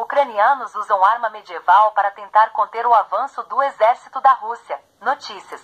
Ucranianos usam arma medieval para tentar conter o avanço do exército da Rússia. Notícias.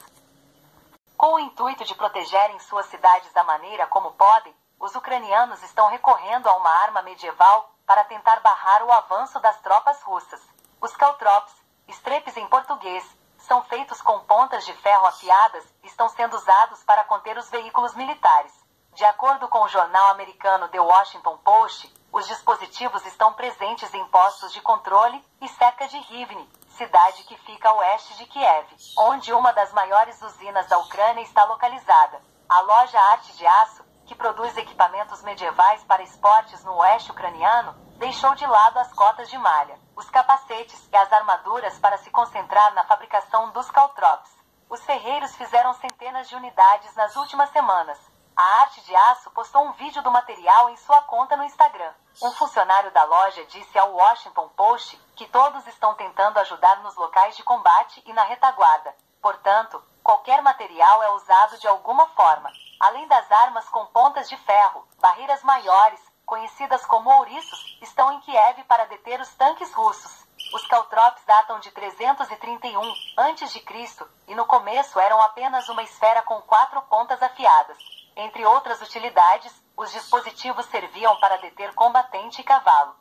Com o intuito de protegerem suas cidades da maneira como podem, os ucranianos estão recorrendo a uma arma medieval para tentar barrar o avanço das tropas russas. Os caltrops, estrepes em português, são feitos com pontas de ferro afiadas e estão sendo usados para conter os veículos militares. De acordo com o jornal americano The Washington Post, os dispositivos estão presentes em postos de controle e cerca de Rivne, cidade que fica a oeste de Kiev, onde uma das maiores usinas da Ucrânia está localizada. A loja Arte de Aço, que produz equipamentos medievais para esportes no oeste ucraniano, deixou de lado as cotas de malha, os capacetes e as armaduras para se concentrar na fabricação dos caltrops. Os ferreiros fizeram centenas de unidades nas últimas semanas. A Arte de Aço postou um vídeo do material em sua conta no Instagram. Um funcionário da loja disse ao Washington Post que todos estão tentando ajudar nos locais de combate e na retaguarda. Portanto, qualquer material é usado de alguma forma. Além das armas com pontas de ferro, barreiras maiores, conhecidas como ouriços, estão em Kiev para deter os tanques russos. Os caltrops datam de 331 a.C. e no começo eram apenas uma esfera com quatro pontas afiadas. Entre outras utilidades, os dispositivos serviam para deter combatente e cavalo.